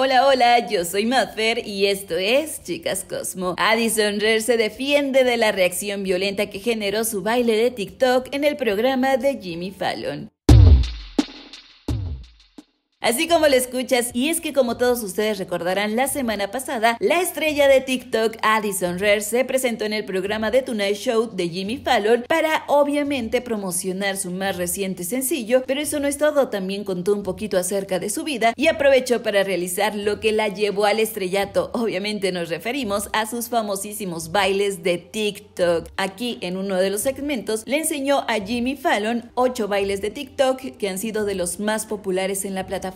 Hola, hola, yo soy Madfer y esto es Chicas Cosmo. Addison Rae se defiende de la reacción violenta que generó su baile de TikTok en el programa de Jimmy Fallon. Así como lo escuchas, y es que como todos ustedes recordarán, la semana pasada, la estrella de TikTok Addison Rare se presentó en el programa The Tonight Show de Jimmy Fallon para obviamente promocionar su más reciente sencillo, pero eso no es todo, también contó un poquito acerca de su vida y aprovechó para realizar lo que la llevó al estrellato. Obviamente nos referimos a sus famosísimos bailes de TikTok. Aquí en uno de los segmentos le enseñó a Jimmy Fallon 8 bailes de TikTok que han sido de los más populares en la plataforma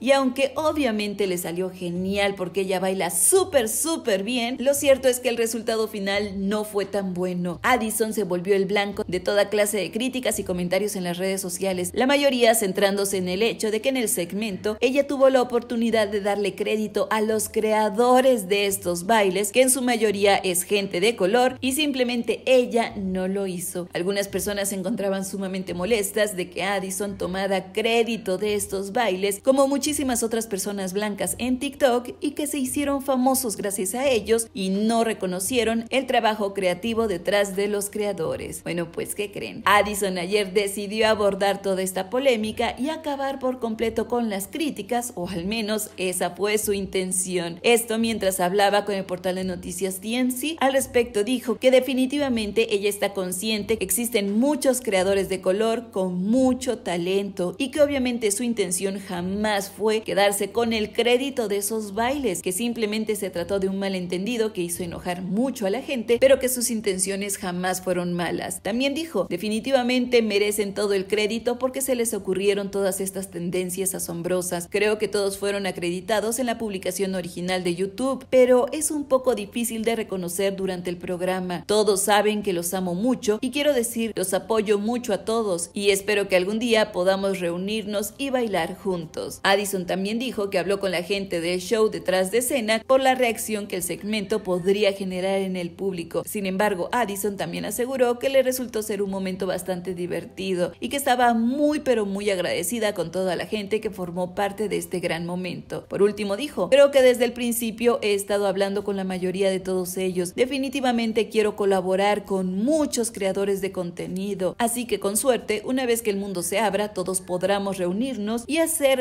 Y aunque obviamente le salió genial porque ella baila súper, súper bien, lo cierto es que el resultado final no fue tan bueno. Addison se volvió el blanco de toda clase de críticas y comentarios en las redes sociales, la mayoría centrándose en el hecho de que en el segmento ella tuvo la oportunidad de darle crédito a los creadores de estos bailes, que en su mayoría es gente de color, y simplemente ella no lo hizo. Algunas personas se encontraban sumamente molestas de que Addison tomara crédito de estos bailes como muchísimas otras personas blancas en TikTok y que se hicieron famosos gracias a ellos y no reconocieron el trabajo creativo detrás de los creadores. Bueno, pues ¿qué creen? Addison ayer decidió abordar toda esta polémica y acabar por completo con las críticas, o al menos esa fue su intención. Esto mientras hablaba con el portal de noticias TMC, al respecto dijo que definitivamente ella está consciente que existen muchos creadores de color con mucho talento y que obviamente su intención jamás más fue quedarse con el crédito de esos bailes, que simplemente se trató de un malentendido que hizo enojar mucho a la gente, pero que sus intenciones jamás fueron malas. También dijo, definitivamente merecen todo el crédito porque se les ocurrieron todas estas tendencias asombrosas. Creo que todos fueron acreditados en la publicación original de YouTube, pero es un poco difícil de reconocer durante el programa. Todos saben que los amo mucho y quiero decir, los apoyo mucho a todos y espero que algún día podamos reunirnos y bailar juntos. Addison también dijo que habló con la gente del show detrás de escena por la reacción que el segmento podría generar en el público. Sin embargo, Addison también aseguró que le resultó ser un momento bastante divertido y que estaba muy pero muy agradecida con toda la gente que formó parte de este gran momento. Por último dijo, creo que desde el principio he estado hablando con la mayoría de todos ellos. Definitivamente quiero colaborar con muchos creadores de contenido, así que con suerte, una vez que el mundo se abra, todos podremos reunirnos y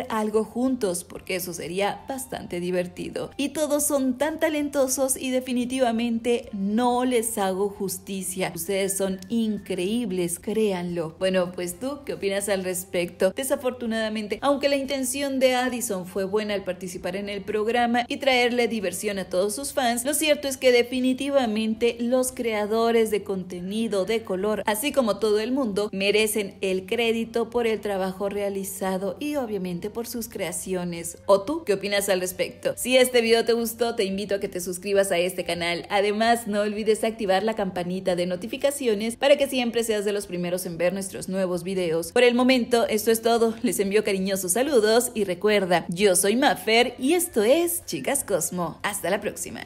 algo juntos, porque eso sería bastante divertido. Y todos son tan talentosos y definitivamente no les hago justicia. Ustedes son increíbles, créanlo. Bueno, pues tú, ¿qué opinas al respecto? Desafortunadamente, aunque la intención de Addison fue buena al participar en el programa y traerle diversión a todos sus fans, lo cierto es que definitivamente los creadores de contenido de color, así como todo el mundo, merecen el crédito por el trabajo realizado y obviamente por sus creaciones. ¿O tú qué opinas al respecto? Si este video te gustó, te invito a que te suscribas a este canal. Además, no olvides activar la campanita de notificaciones para que siempre seas de los primeros en ver nuestros nuevos videos. Por el momento, esto es todo. Les envío cariñosos saludos y recuerda, yo soy Maffer y esto es Chicas Cosmo. Hasta la próxima.